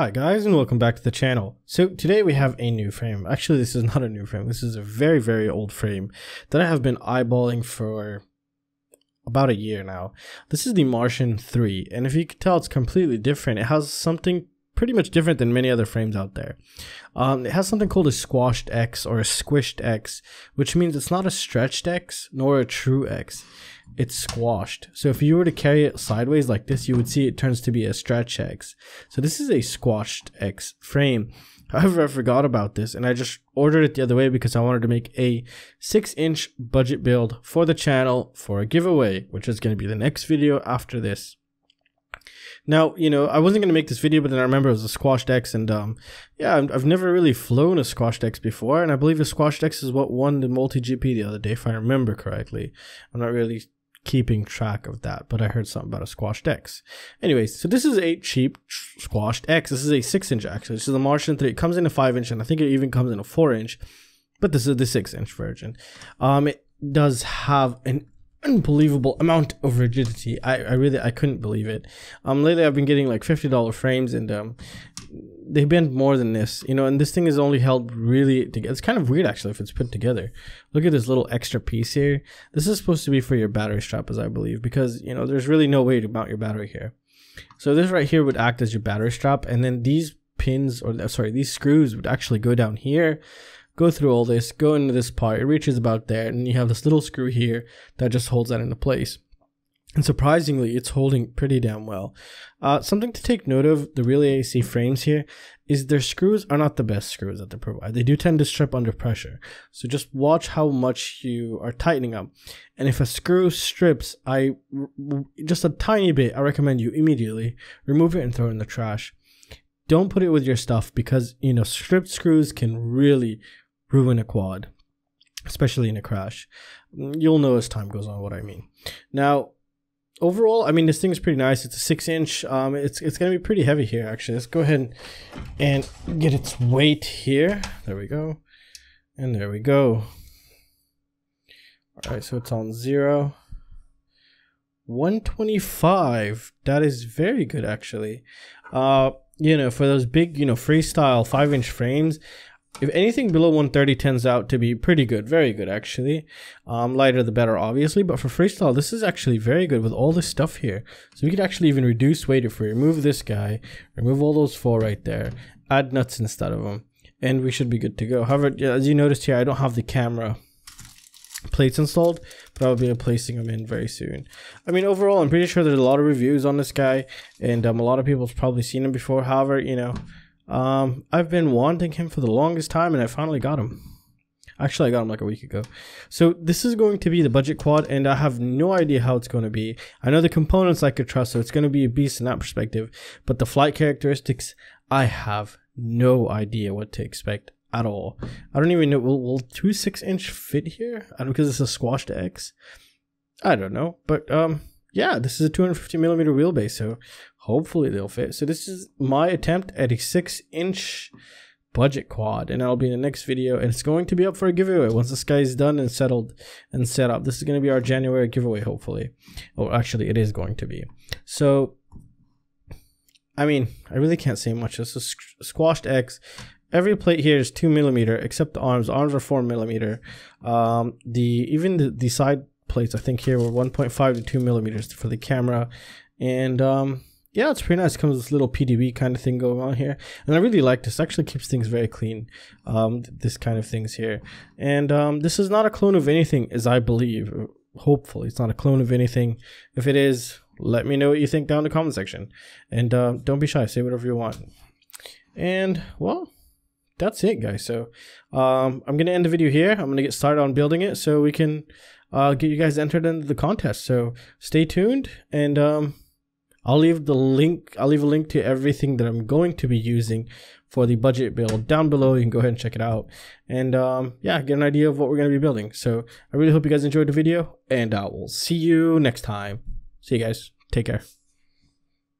Hi guys and welcome back to the channel. So today we have a new frame. Actually this is not a new frame. This is a very very old frame that I have been eyeballing for about a year now. This is the Martian 3 and if you can tell it's completely different. It has something pretty much different than many other frames out there. Um, it has something called a squashed X or a squished X, which means it's not a stretched X nor a true X. It's squashed. So if you were to carry it sideways like this, you would see it turns to be a stretch X. So this is a squashed X frame. However, I forgot about this and I just ordered it the other way because I wanted to make a 6 inch budget build for the channel for a giveaway, which is going to be the next video after this. Now, you know, I wasn't going to make this video, but then I remember it was a squashed X, and um, yeah, I've never really flown a squashed X before, and I believe the squashed X is what won the multi-GP the other day, if I remember correctly. I'm not really keeping track of that, but I heard something about a squashed X. Anyways, so this is a cheap squashed X. This is a 6-inch actually. This is the Martian 3. It comes in a 5-inch, and I think it even comes in a 4-inch, but this is the 6-inch version. Um, it does have an unbelievable amount of rigidity. I, I really I couldn't believe it. Um lately I've been getting like fifty dollar frames and um they bend more than this, you know, and this thing is only held really together. It's kind of weird actually if it's put together. Look at this little extra piece here. This is supposed to be for your battery strap as I believe because you know there's really no way to mount your battery here. So this right here would act as your battery strap and then these pins or sorry these screws would actually go down here go through all this, go into this part, it reaches about there, and you have this little screw here that just holds that into place. And surprisingly, it's holding pretty damn well. Uh, something to take note of, the Realacc frames here, is their screws are not the best screws that they provide. They do tend to strip under pressure. So just watch how much you are tightening them. And if a screw strips, I just a tiny bit, I recommend you immediately remove it and throw it in the trash. Don't put it with your stuff because, you know, stripped screws can really, ruin a quad, especially in a crash. You'll know as time goes on what I mean. Now, overall, I mean, this thing is pretty nice. It's a six inch. Um, it's it's gonna be pretty heavy here. Actually, let's go ahead and get its weight here. There we go, and there we go. All right, so it's on zero. 125 that is very good actually uh you know for those big you know freestyle five inch frames if anything below 130 turns out to be pretty good, very good actually. Um, lighter the better, obviously, but for freestyle, this is actually very good with all this stuff here. So we could actually even reduce weight if we remove this guy, remove all those four right there, add nuts instead of them, and we should be good to go. However, as you noticed here, I don't have the camera plates installed, but I'll be placing them in very soon. I mean, overall, I'm pretty sure there's a lot of reviews on this guy, and um, a lot of people have probably seen him before. However, you know, um, I've been wanting him for the longest time, and I finally got him. Actually, I got him like a week ago. So this is going to be the budget quad, and I have no idea how it's going to be. I know the components I could trust, so it's going to be a beast in that perspective. But the flight characteristics, I have no idea what to expect at all. I don't even know. Will, will two six inch fit here? Because it's a squashed X. I don't know, but um, yeah, this is a 250 millimeter wheelbase, so hopefully they'll fit. So this is my attempt at a six inch budget quad, and that'll be in the next video, and it's going to be up for a giveaway once this guy is done and settled and set up. This is going to be our January giveaway, hopefully. Or actually, it is going to be. So, I mean, I really can't say much. This is squashed X. Every plate here is two millimeter, except the arms. Arms are four millimeter. Um, the even the, the side plates. I think here were 1.5 to 2 millimeters for the camera. And um, yeah it's pretty nice. Comes with this little PDB kind of thing going on here. And I really like this. Actually keeps things very clean um, this kind of things here. And um, this is not a clone of anything as I believe. Hopefully it's not a clone of anything. If it is let me know what you think down in the comment section. And uh, don't be shy. Say whatever you want. And well that's it guys. So um, i'm gonna end the video here. I'm gonna get started on building it so we can uh, get you guys entered into the contest. So stay tuned, and um, I'll leave the link. I'll leave a link to everything that I'm going to be using for the budget build down below. You can go ahead and check it out, and um, yeah, get an idea of what we're going to be building. So I really hope you guys enjoyed the video, and I will see you next time. See you guys. Take care.